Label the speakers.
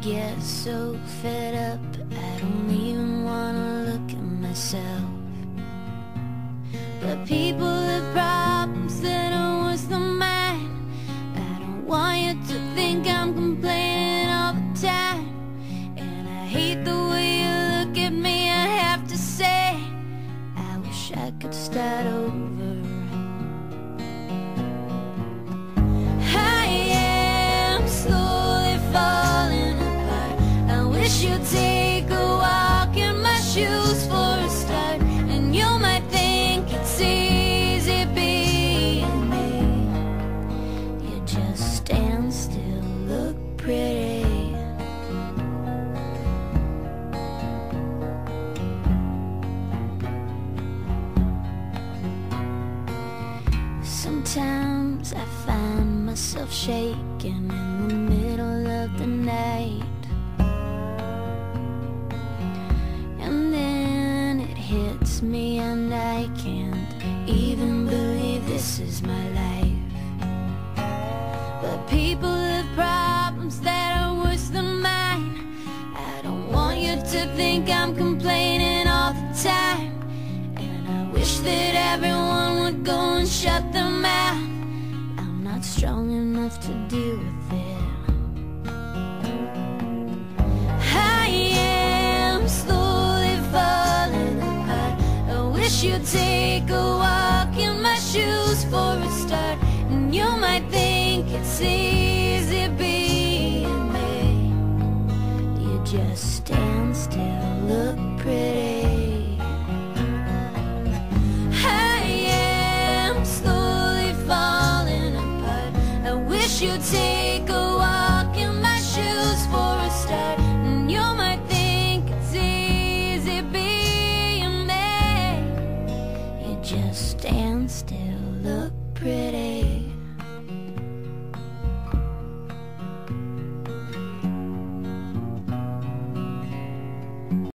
Speaker 1: get so fed up I don't even wanna look at myself. But people have problems that are worse than mine. I don't want you to think I'm complaining all the time. And I hate the way you look at me, I have to say. I wish I could start over Sometimes I find myself shaking in the middle of the night. And then it hits me and I can't even believe this is my life. But people have problems that are worse than mine. I don't want you to think I'm complaining all the time. And I wish that everyone go and shut their mouth. I'm not strong enough to deal with it. I am slowly falling apart. I wish you'd take a walk in my shoes for a start. And you might think it's easy stand still, look pretty